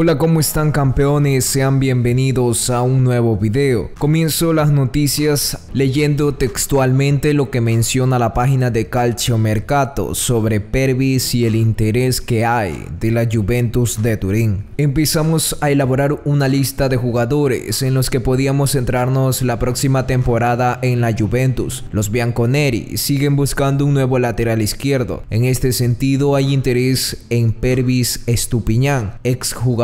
Hola, ¿cómo están campeones? Sean bienvenidos a un nuevo video. Comienzo las noticias leyendo textualmente lo que menciona la página de Calcio Mercato sobre Pervis y el interés que hay de la Juventus de Turín. Empezamos a elaborar una lista de jugadores en los que podíamos centrarnos la próxima temporada en la Juventus. Los Bianconeri siguen buscando un nuevo lateral izquierdo. En este sentido hay interés en Pervis Estupiñán,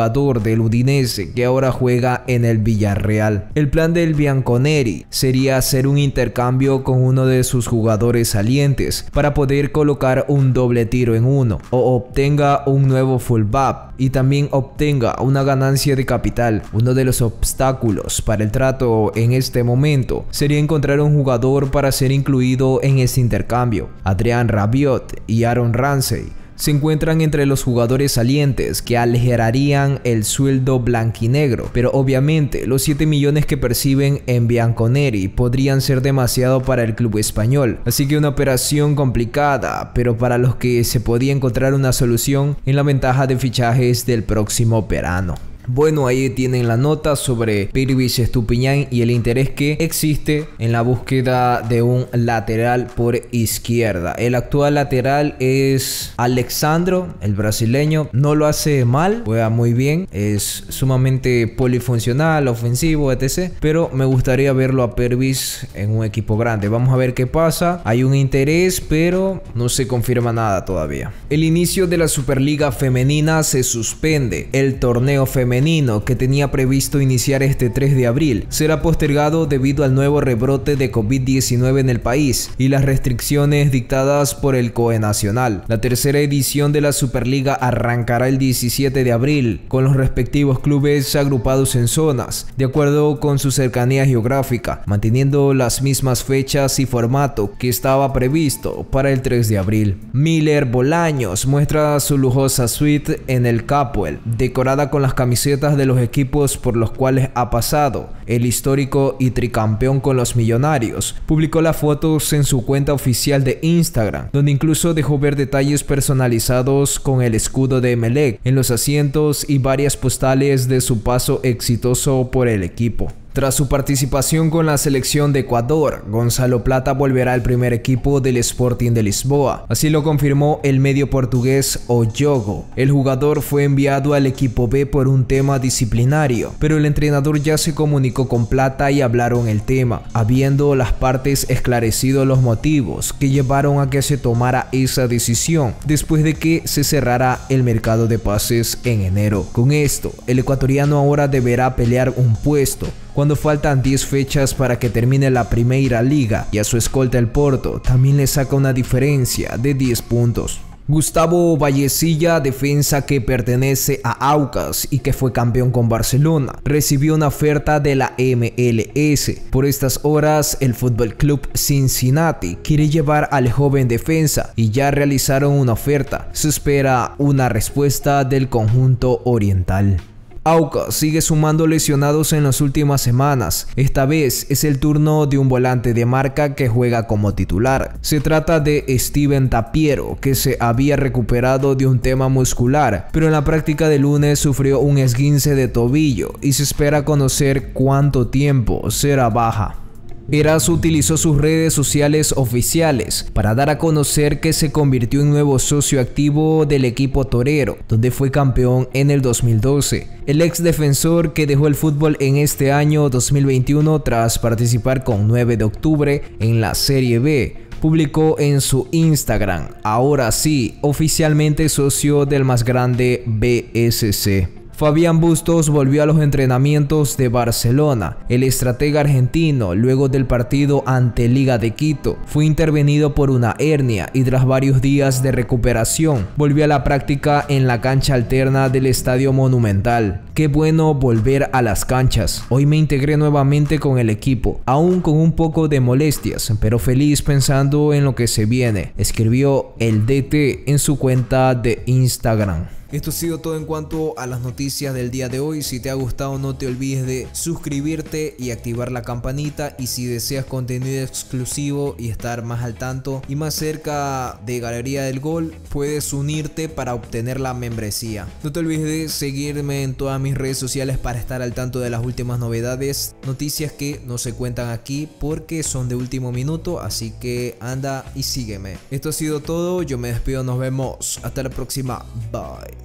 exjugador del Udinese que ahora juega en el Villarreal. El plan del Bianconeri sería hacer un intercambio con uno de sus jugadores salientes para poder colocar un doble tiro en uno o obtenga un nuevo fullback y también obtenga una ganancia de capital. Uno de los obstáculos para el trato en este momento sería encontrar un jugador para ser incluido en ese intercambio. Adrián Rabiot y Aaron Ramsey se encuentran entre los jugadores salientes que aligerarían el sueldo blanquinegro, pero obviamente los 7 millones que perciben en Bianconeri podrían ser demasiado para el club español, así que una operación complicada, pero para los que se podía encontrar una solución en la ventaja de fichajes del próximo verano. Bueno, ahí tienen la nota sobre Pirvis Estupiñán y el interés que existe en la búsqueda de un lateral por izquierda. El actual lateral es Alexandro, el brasileño. No lo hace mal, juega muy bien, es sumamente polifuncional, ofensivo, etc. Pero me gustaría verlo a Pervis en un equipo grande. Vamos a ver qué pasa. Hay un interés, pero no se confirma nada todavía. El inicio de la Superliga Femenina se suspende. El torneo femenino que tenía previsto iniciar este 3 de abril será postergado debido al nuevo rebrote de COVID-19 en el país y las restricciones dictadas por el COE Nacional. La tercera edición de la Superliga arrancará el 17 de abril con los respectivos clubes agrupados en zonas, de acuerdo con su cercanía geográfica, manteniendo las mismas fechas y formato que estaba previsto para el 3 de abril. Miller Bolaños muestra su lujosa suite en el Capwell, decorada con las camisetas de los equipos por los cuales ha pasado. El histórico y tricampeón con los millonarios publicó las fotos en su cuenta oficial de Instagram, donde incluso dejó ver detalles personalizados con el escudo de Emelec en los asientos y varias postales de su paso exitoso por el equipo. Tras su participación con la selección de Ecuador, Gonzalo Plata volverá al primer equipo del Sporting de Lisboa. Así lo confirmó el medio portugués Oyogo. El jugador fue enviado al equipo B por un tema disciplinario, pero el entrenador ya se comunicó con Plata y hablaron el tema, habiendo las partes esclarecido los motivos que llevaron a que se tomara esa decisión después de que se cerrara el mercado de pases en enero. Con esto, el ecuatoriano ahora deberá pelear un puesto cuando faltan 10 fechas para que termine la primera liga y a su escolta el Porto también le saca una diferencia de 10 puntos. Gustavo Vallecilla, defensa que pertenece a Aucas y que fue campeón con Barcelona, recibió una oferta de la MLS. Por estas horas, el Fútbol Club Cincinnati quiere llevar al joven defensa y ya realizaron una oferta. Se espera una respuesta del conjunto oriental. Aucas sigue sumando lesionados en las últimas semanas. Esta vez es el turno de un volante de marca que juega como titular. Se trata de Steven Tapiero, que se había recuperado de un tema muscular, pero en la práctica de lunes sufrió un esguince de tobillo y se espera conocer cuánto tiempo será baja. Eras utilizó sus redes sociales oficiales para dar a conocer que se convirtió en nuevo socio activo del equipo torero, donde fue campeón en el 2012. El ex defensor que dejó el fútbol en este año 2021 tras participar con 9 de octubre en la Serie B publicó en su Instagram, ahora sí, oficialmente socio del más grande BSC. Fabián Bustos volvió a los entrenamientos de Barcelona. El estratega argentino, luego del partido ante Liga de Quito, fue intervenido por una hernia y tras varios días de recuperación, volvió a la práctica en la cancha alterna del Estadio Monumental. Qué bueno volver a las canchas. Hoy me integré nuevamente con el equipo, aún con un poco de molestias, pero feliz pensando en lo que se viene, escribió el DT en su cuenta de Instagram. Esto ha sido todo en cuanto a las noticias del día de hoy. Si te ha gustado no te olvides de suscribirte y activar la campanita y si deseas contenido exclusivo y estar más al tanto y más cerca de Galería del Gol puedes unirte para obtener la membresía. No te olvides de seguirme en todas mis redes sociales para estar al tanto de las últimas novedades, noticias que no se cuentan aquí porque son de último minuto, así que anda y sígueme. Esto ha sido todo, yo me despido, nos vemos, hasta la próxima, bye.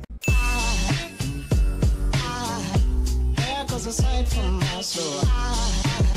miles aside from us, so I